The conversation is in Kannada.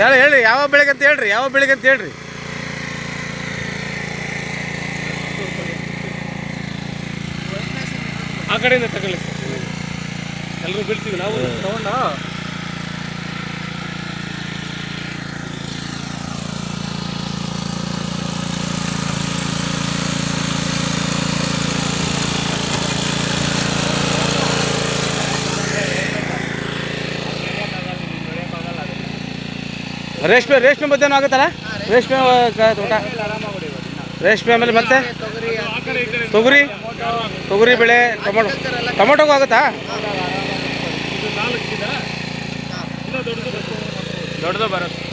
ಹೇಳಿ ಹೇಳ್ರಿ ಯಾವ ಬೆಳೆಗೆ ಅಂತ ಹೇಳ್ರಿ ಯಾವ ಬೆಳೆಗೆ ಅಂತ ಹೇಳ್ರಿ. ಆ ಕಡೆಯಿಂದ ತಗೊಳ್ಳಿ. ಎಲ್ಲರೂ ಬೀಳ್ತೀವಿ ನಾವು ತಗೊಂಡ? ರೇಷ್ಮೆ ರೇಷ್ಮೆ ಮಧ್ಯಾಹ್ನ ಆಗುತ್ತಲ್ಲ? ರೇಷ್ಮೆ ತೋಟ ರೇಷ್ಮೆ ಆಮೇಲೆ ಮತ್ತೆ? ತೊಗರಿ ತೊಗರಿ ಬೆಳೆ ಟೊಮೊಟೊ. ಟೊಮೊಟೊಗೂ ಆಗುತ್ತಾ? ದೊಡ್ಡದು ಬರುತ್ತೆ.